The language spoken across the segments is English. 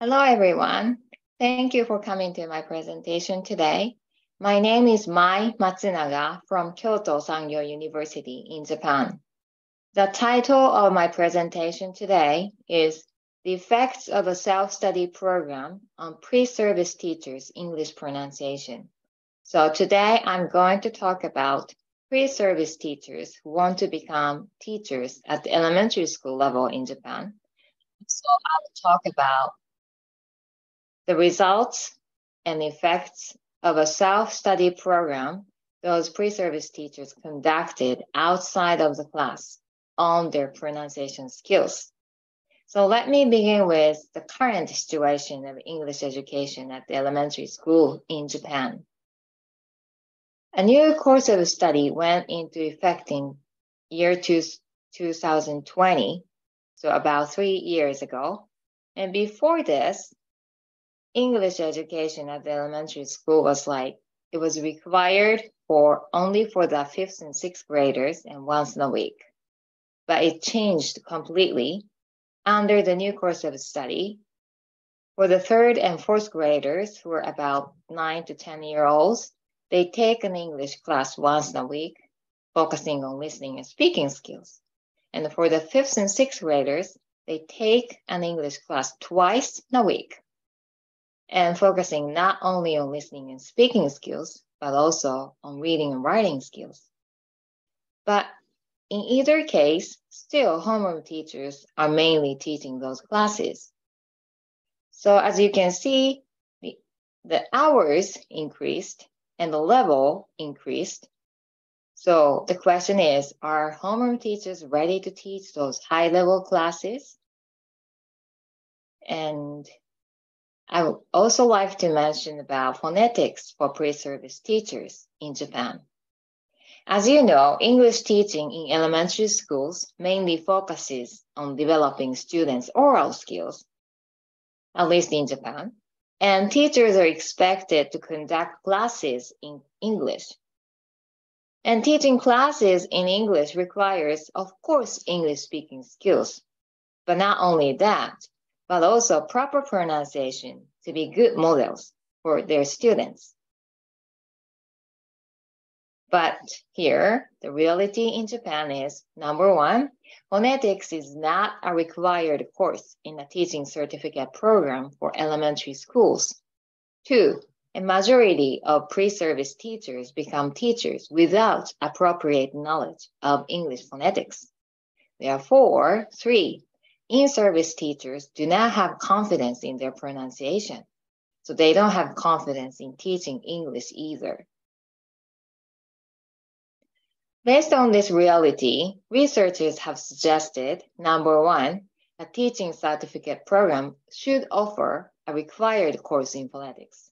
Hello, everyone. Thank you for coming to my presentation today. My name is Mai Matsunaga from Kyoto Sangyo University in Japan. The title of my presentation today is The Effects of a Self-Study Program on Pre-Service Teachers' English Pronunciation. So today I'm going to talk about pre-service teachers who want to become teachers at the elementary school level in Japan. So I'll talk about the results and effects of a self-study program those pre-service teachers conducted outside of the class on their pronunciation skills. So let me begin with the current situation of English education at the elementary school in Japan. A new course of study went into effect in year two, 2020, so about three years ago. And before this, English education at the elementary school was like it was required for only for the fifth and sixth graders and once in a week. But it changed completely under the new course of study. For the third and fourth graders who are about nine to 10 year olds, they take an English class once in a week, focusing on listening and speaking skills. And for the fifth and sixth graders, they take an English class twice in a week, and focusing not only on listening and speaking skills, but also on reading and writing skills. But in either case, still homeroom teachers are mainly teaching those classes. So as you can see, the, the hours increased and the level increased. So the question is, are homeroom teachers ready to teach those high level classes? And I would also like to mention about phonetics for pre-service teachers in Japan. As you know, English teaching in elementary schools mainly focuses on developing students' oral skills, at least in Japan, and teachers are expected to conduct classes in English. And teaching classes in English requires, of course, English speaking skills. But not only that, but also proper pronunciation to be good models for their students. But here, the reality in Japan is number one, phonetics is not a required course in a teaching certificate program for elementary schools. Two, a majority of pre-service teachers become teachers without appropriate knowledge of English phonetics. Therefore, three, in-service teachers do not have confidence in their pronunciation. So they don't have confidence in teaching English either. Based on this reality, researchers have suggested number one, a teaching certificate program should offer a required course in phonetics.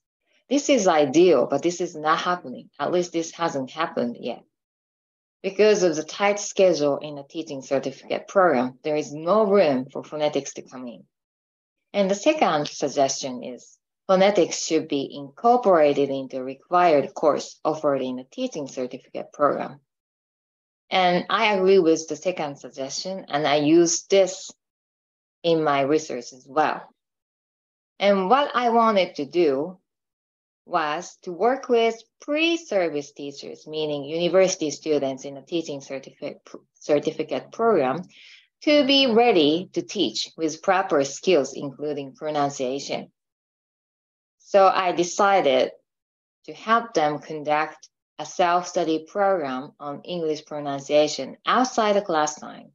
This is ideal, but this is not happening. At least this hasn't happened yet. Because of the tight schedule in the teaching certificate program, there is no room for phonetics to come in. And the second suggestion is phonetics should be incorporated into a required course offered in the teaching certificate program. And I agree with the second suggestion, and I use this in my research as well. And what I wanted to do was to work with pre-service teachers, meaning university students in a teaching certificate, certificate program, to be ready to teach with proper skills, including pronunciation. So I decided to help them conduct a self-study program on English pronunciation outside the class time.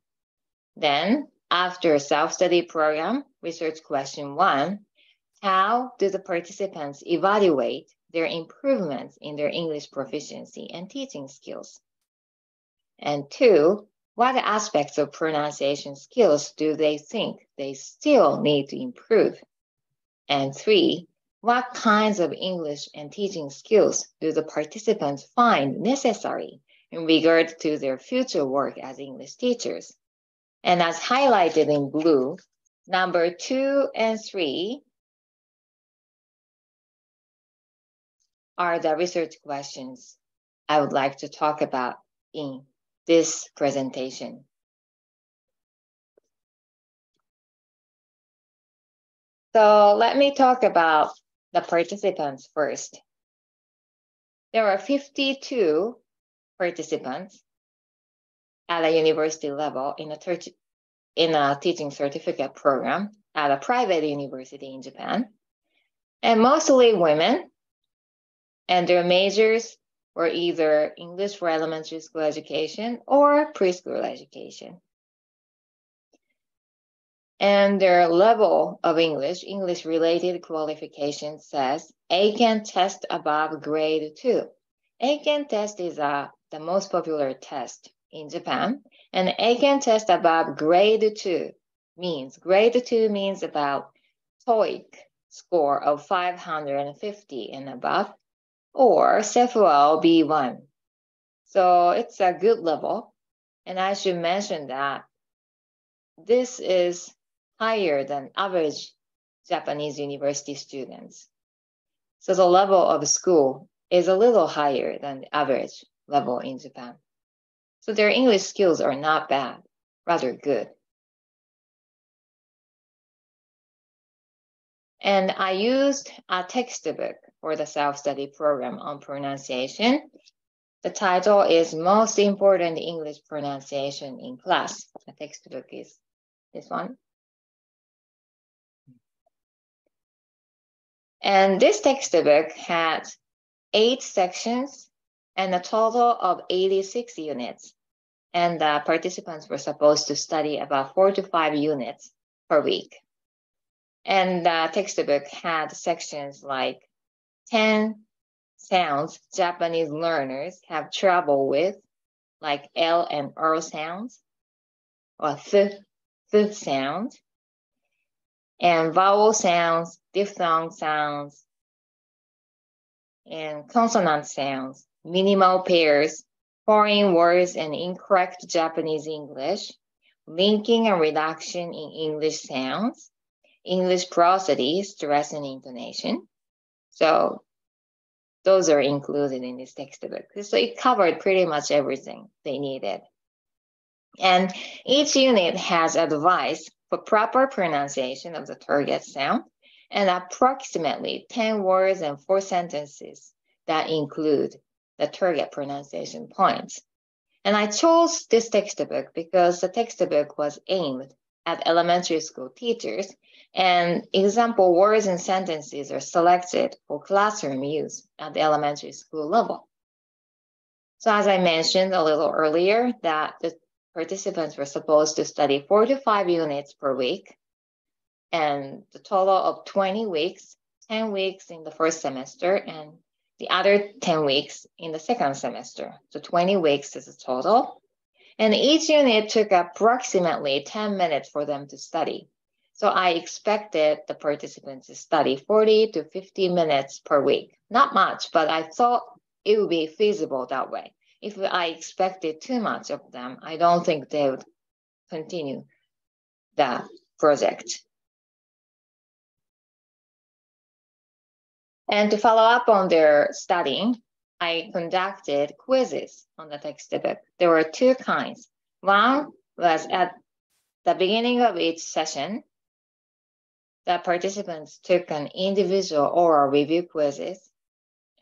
Then, after a self-study program, research question one, how do the participants evaluate their improvements in their English proficiency and teaching skills? And two, what aspects of pronunciation skills do they think they still need to improve? And three, what kinds of English and teaching skills do the participants find necessary in regard to their future work as English teachers? And as highlighted in blue, number two and three are the research questions I would like to talk about in this presentation. So let me talk about the participants first. There are 52 participants at a university level in a, in a teaching certificate program at a private university in Japan, and mostly women. And their majors were either English for elementary school education or preschool education. And their level of English, English related qualification says Eiken test above grade two. Eiken test is uh, the most popular test in Japan. And Eiken test above grade two means grade two means about TOEIC score of 550 and above or CEFL B1. So it's a good level. And I should mention that this is higher than average Japanese university students. So the level of school is a little higher than the average level in Japan. So their English skills are not bad, rather good. And I used a textbook for the self-study program on pronunciation. The title is Most Important English Pronunciation in Class. The textbook is this one. And this textbook had eight sections and a total of 86 units. And the participants were supposed to study about four to five units per week. And the textbook had sections like 10 sounds Japanese learners have trouble with, like L and R sounds, or th, th sound, and vowel sounds, diphthong sounds, and consonant sounds, minimal pairs, foreign words and incorrect Japanese English, linking and reduction in English sounds, English prosody, stress and intonation. So those are included in this textbook. So it covered pretty much everything they needed. And each unit has advice for proper pronunciation of the target sound and approximately 10 words and four sentences that include the target pronunciation points. And I chose this textbook because the textbook was aimed at elementary school teachers and example words and sentences are selected for classroom use at the elementary school level. So as I mentioned a little earlier that the participants were supposed to study four to five units per week and the total of 20 weeks, 10 weeks in the first semester and the other 10 weeks in the second semester. So 20 weeks is the total. And each unit took approximately 10 minutes for them to study. So I expected the participants to study 40 to 50 minutes per week. Not much, but I thought it would be feasible that way if I expected too much of them, I don't think they would continue the project. And to follow up on their studying, I conducted quizzes on the textbook. There were two kinds. One was at the beginning of each session, the participants took an individual oral review quizzes.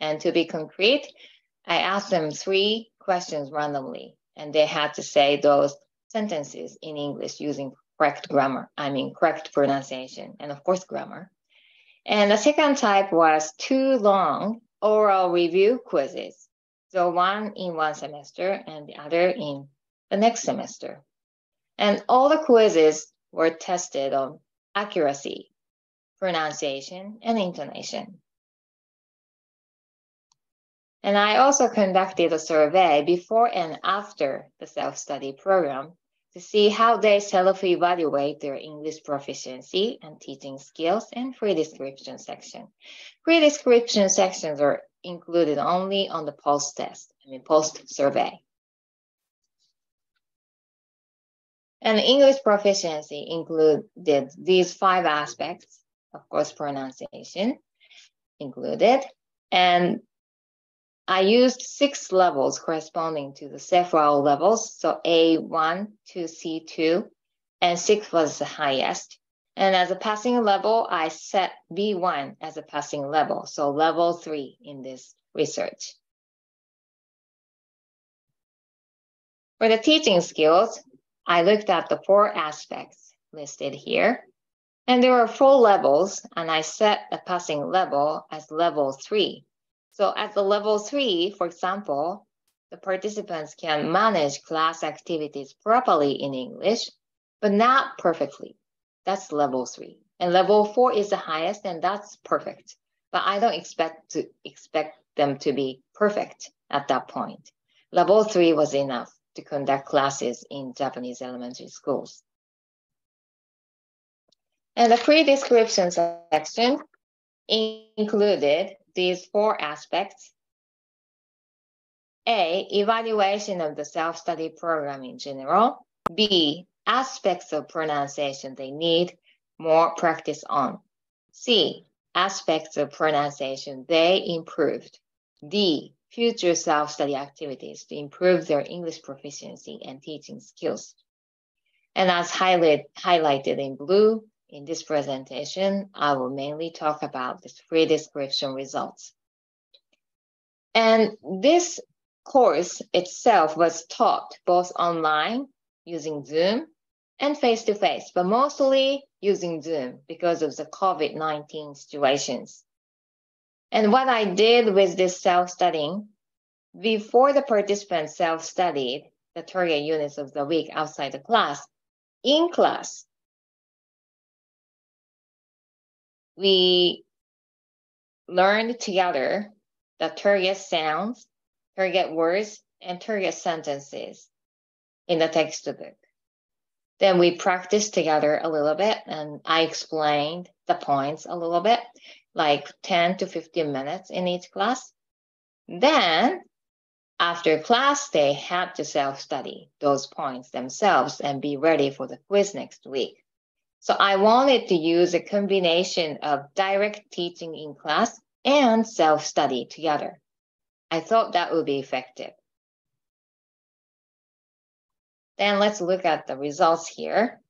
And to be concrete, I asked them three questions randomly, and they had to say those sentences in English using correct grammar, I mean, correct pronunciation, and of course, grammar. And the second type was two long oral review quizzes. So one in one semester and the other in the next semester. And all the quizzes were tested on accuracy, pronunciation, and intonation. And I also conducted a survey before and after the self-study program to see how they self-evaluate their English proficiency and teaching skills in pre-description section. Pre-description sections are included only on the post-test, I mean post-survey. And English proficiency included these five aspects, of course, pronunciation included, and I used six levels corresponding to the CEFL levels. So A1 to C2, and six was the highest. And as a passing level, I set B1 as a passing level, so level three in this research. For the teaching skills, I looked at the four aspects listed here. And there are four levels, and I set the passing level as level three. So at the level three, for example, the participants can manage class activities properly in English, but not perfectly. That's level three. And level four is the highest, and that's perfect. But I don't expect to expect them to be perfect at that point. Level three was enough to conduct classes in Japanese elementary schools. And the pre-description section included these four aspects. A, evaluation of the self-study program in general. B, aspects of pronunciation they need more practice on. C, aspects of pronunciation they improved. D, future self-study activities to improve their English proficiency and teaching skills. And as highlight, highlighted in blue in this presentation, I will mainly talk about the free description results. And this course itself was taught both online using Zoom and face-to-face, but mostly using Zoom because of the COVID-19 situations. And what I did with this self-studying, before the participants self-studied the target units of the week outside the class, in class, we learned together the target sounds, target words, and target sentences in the textbook. Then we practiced together a little bit and I explained the points a little bit, like 10 to 15 minutes in each class. Then after class, they had to self-study those points themselves and be ready for the quiz next week. So I wanted to use a combination of direct teaching in class and self-study together. I thought that would be effective. Then let's look at the results here.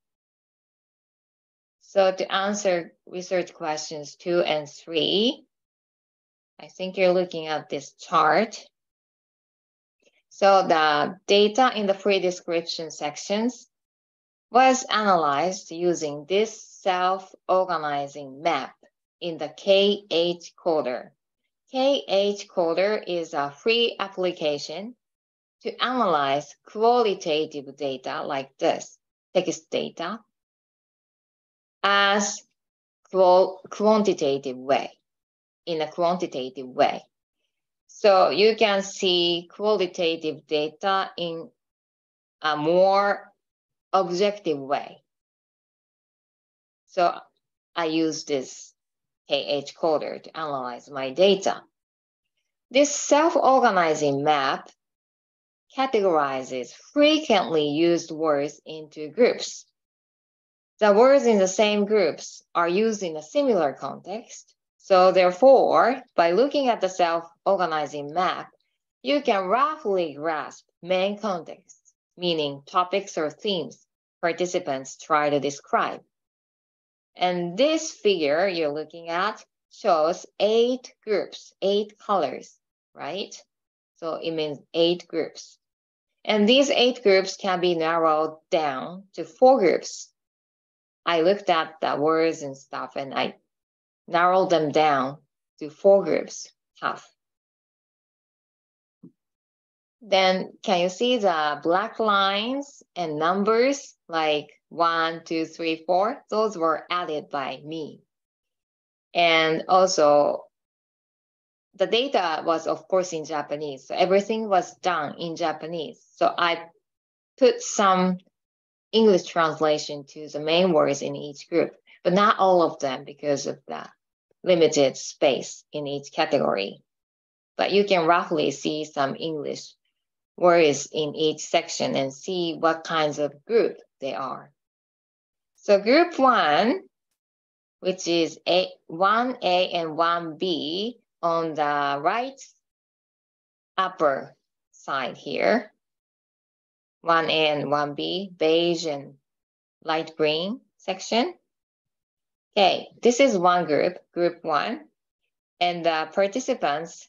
So to answer research questions two and three, I think you're looking at this chart. So the data in the pre-description sections was analyzed using this self-organizing map in the KH Coder. KH Coder is a free application to analyze qualitative data like this, text data, as quantitative way, in a quantitative way. So you can see qualitative data in a more objective way. So I use this KH coder to analyze my data. This self-organizing map categorizes frequently used words into groups. The words in the same groups are used in a similar context. So therefore, by looking at the self-organizing map, you can roughly grasp main context, meaning topics or themes participants try to describe. And this figure you're looking at shows eight groups, eight colors, right? So it means eight groups. And these eight groups can be narrowed down to four groups. I looked at the words and stuff and I narrowed them down to four groups, half. Then can you see the black lines and numbers like one, two, three, four? Those were added by me. And also the data was of course in Japanese. So everything was done in Japanese. So I put some English translation to the main words in each group, but not all of them because of the limited space in each category. But you can roughly see some English words in each section and see what kinds of group they are. So group one, which is a, 1A and 1B, on the right upper side here, 1A and 1B, beige and light green section. Okay, this is one group, group one, and the participants,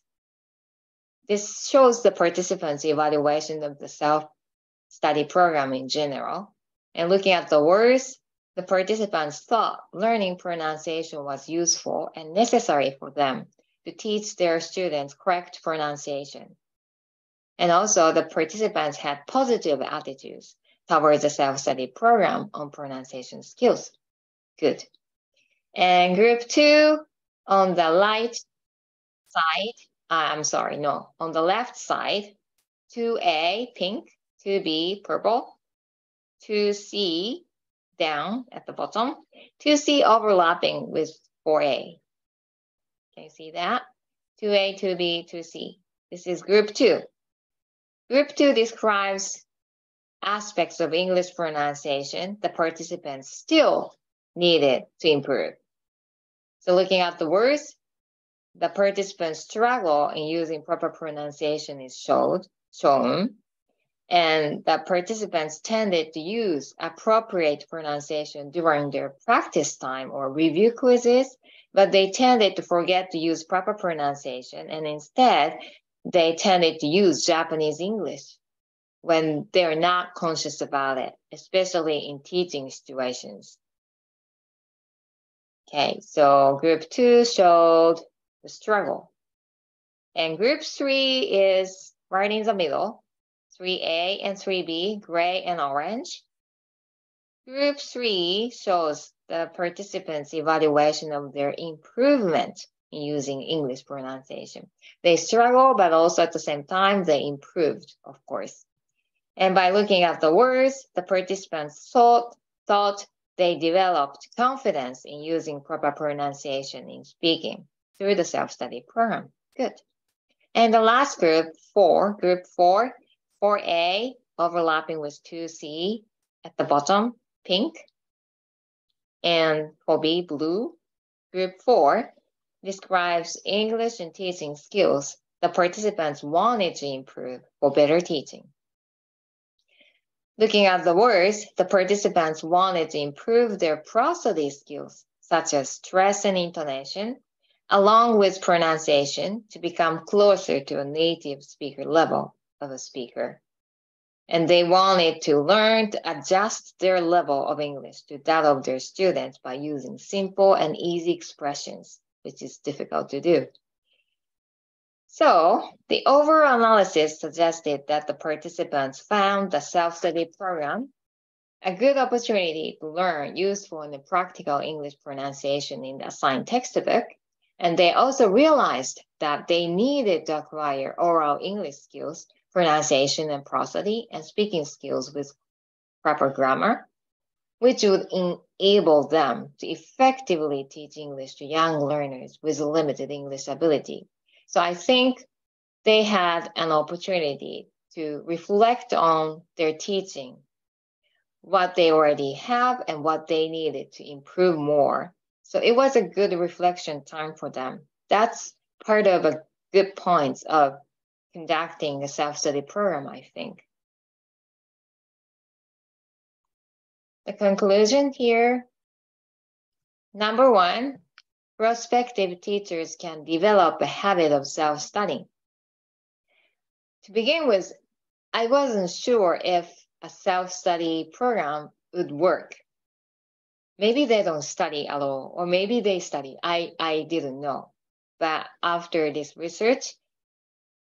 this shows the participants' evaluation of the self-study program in general. And looking at the words, the participants thought learning pronunciation was useful and necessary for them to teach their students correct pronunciation. And also the participants had positive attitudes towards the self-study program on pronunciation skills. Good. And group two, on the light side, I'm sorry, no, on the left side, 2A, pink, 2B, purple, 2C, down at the bottom, 2C overlapping with 4A. Can you see that? 2A, 2B, 2C. This is group two. Group two describes aspects of English pronunciation the participants still needed to improve. So looking at the words, the participants struggle in using proper pronunciation is showed, shown, and the participants tended to use appropriate pronunciation during their practice time or review quizzes, but they tended to forget to use proper pronunciation, and instead, they tended to use Japanese English when they're not conscious about it, especially in teaching situations. Okay, so group two showed the struggle. And group three is right in the middle, 3A and 3B, gray and orange. Group three shows the participants' evaluation of their improvement in using English pronunciation. They struggle, but also at the same time, they improved, of course. And by looking at the words, the participants thought, thought they developed confidence in using proper pronunciation in speaking through the self-study program. Good. And the last group, four, group four, 4A, overlapping with 2C at the bottom, pink, and 4B, blue. Group four describes English and teaching skills the participants wanted to improve for better teaching. Looking at the words, the participants wanted to improve their prosody skills, such as stress and intonation, along with pronunciation to become closer to a native speaker level of a speaker. And they wanted to learn to adjust their level of English to that of their students by using simple and easy expressions, which is difficult to do. So the overall analysis suggested that the participants found the self-study program a good opportunity to learn useful and practical English pronunciation in the assigned textbook. And they also realized that they needed to acquire oral English skills, pronunciation and prosody, and speaking skills with proper grammar, which would enable them to effectively teach English to young learners with limited English ability so I think they had an opportunity to reflect on their teaching, what they already have and what they needed to improve more. So it was a good reflection time for them. That's part of a good points of conducting a self-study program, I think. The conclusion here, number one, prospective teachers can develop a habit of self-studying. To begin with, I wasn't sure if a self-study program would work. Maybe they don't study at all, or maybe they study. I, I didn't know. But after this research,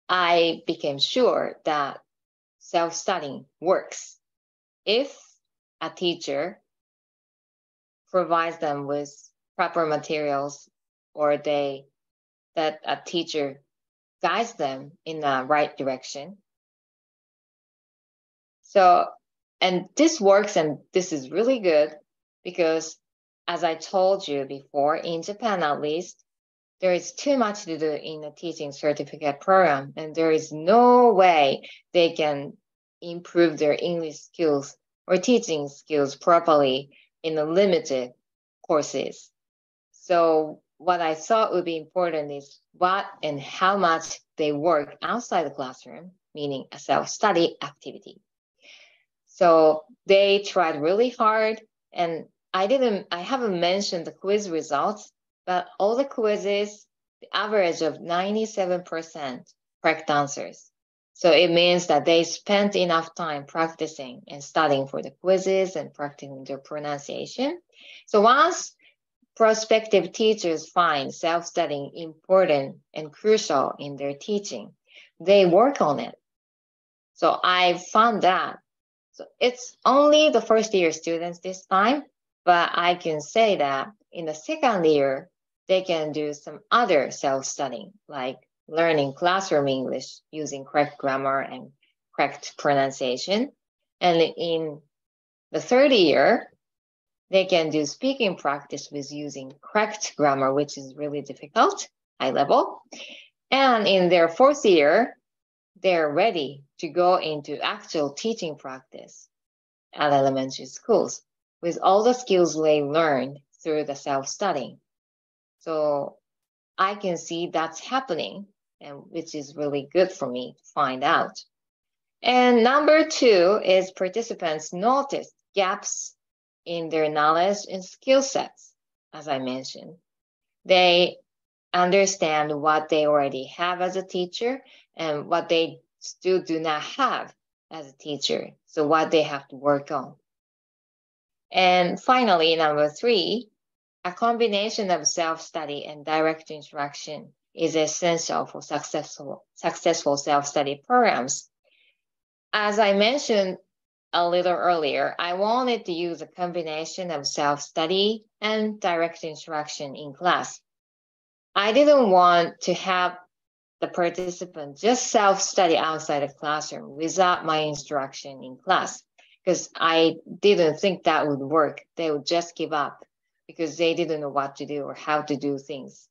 I became sure that self-studying works if a teacher provides them with proper materials or they that a teacher guides them in the right direction so and this works and this is really good because as i told you before in japan at least there is too much to do in the teaching certificate program and there is no way they can improve their english skills or teaching skills properly in the limited courses so what I thought would be important is what and how much they work outside the classroom, meaning a self-study activity. So they tried really hard and I didn't, I haven't mentioned the quiz results, but all the quizzes, the average of 97% correct answers. So it means that they spent enough time practicing and studying for the quizzes and practicing their pronunciation. So once prospective teachers find self-studying important and crucial in their teaching, they work on it. So I found that. So it's only the first year students this time, but I can say that in the second year, they can do some other self-studying, like learning classroom English using correct grammar and correct pronunciation. And in the third year, they can do speaking practice with using correct grammar, which is really difficult, high level. And in their fourth year, they're ready to go into actual teaching practice at elementary schools with all the skills they learned through the self-studying. So I can see that's happening and which is really good for me to find out. And number two is participants notice gaps in their knowledge and skill sets, as I mentioned. They understand what they already have as a teacher and what they still do not have as a teacher. So what they have to work on. And finally, number three, a combination of self-study and direct interaction is essential for successful, successful self-study programs. As I mentioned a little earlier, I wanted to use a combination of self-study and direct instruction in class. I didn't want to have the participant just self-study outside of classroom without my instruction in class because I didn't think that would work. They would just give up because they didn't know what to do or how to do things.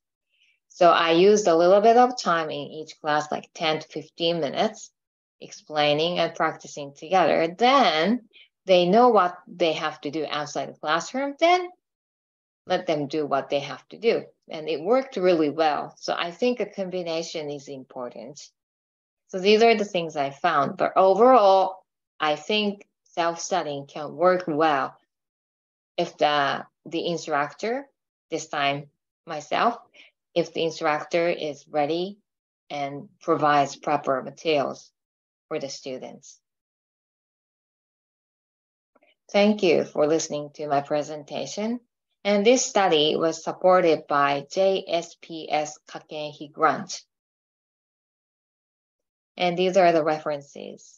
So I used a little bit of time in each class, like 10 to 15 minutes, explaining and practicing together. Then they know what they have to do outside the classroom. Then let them do what they have to do. And it worked really well. So I think a combination is important. So these are the things I found. But overall, I think self-studying can work well if the the instructor, this time myself, if the instructor is ready and provides proper materials for the students. Thank you for listening to my presentation. And this study was supported by JSPS Kakenhi Grant. And these are the references.